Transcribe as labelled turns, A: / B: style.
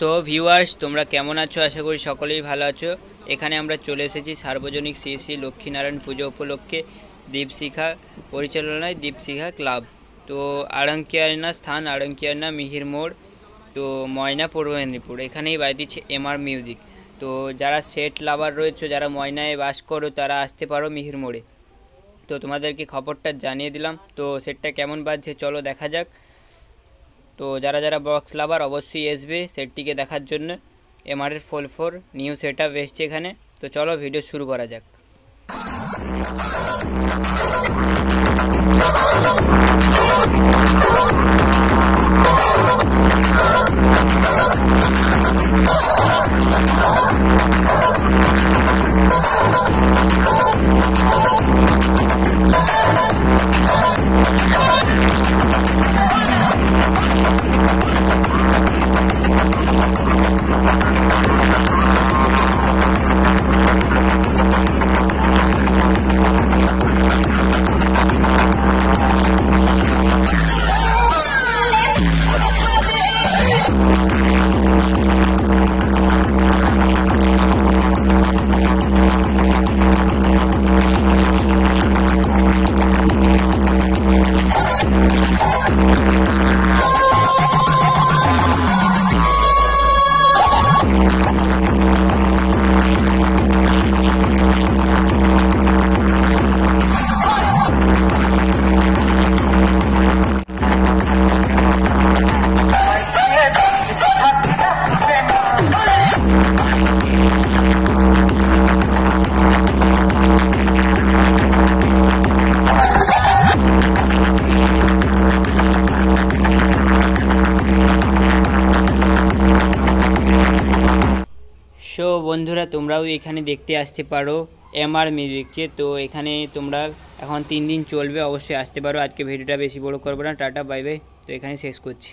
A: So viewers তোমরা কেমন আছো? আশা করি সকলেই ভালো আছো। এখানে আমরা চলে এসেছি সার্বজনিক শ্রী শ্রী লক্ষ্মীনারায়ণ পুজো উপলক্ষে দীপশিখা পরিচালনায় দীপশিখা ক্লাব। তো আড়ঙ্কিয়ানা স্থান আড়ঙ্কিয়ানা মিহির মোড়, তো, ময়না পূর্ব মেদিনীপুর। এখানেই দিচ্ছে এমআর মিউজিক তো, যারা সেট লাভার রয়েছে, যারা ময়নায় বাস করো, তারা আসতে পারো মিহির মোড়ে। তো, তোমাদেরকে খবরটা জানিয়ে দিলাম। তো সেটটা কেমন বাজছে? চলো দেখা যাক। তো যারা যারা বক্স লাভার অবশ্যই আসবে সেটটিকে দেখার জন্য। এমআরের ফোল ফোর নিউ সেট আপ এসছে এখানে। তো চলো ভিডিও শুরু করা যাক। সো বন্ধুরা, তোমরাও এখানে দেখতে আসতে পারো এমআর মিউজিককে তো এখানে তোমরা এখন তিন দিন চলবে, অবশ্যই আসতে পারো। আজকে ভিডিওটা বেশি বড় করব না। Tata, bye bye. তো এখানে শেষ করছি।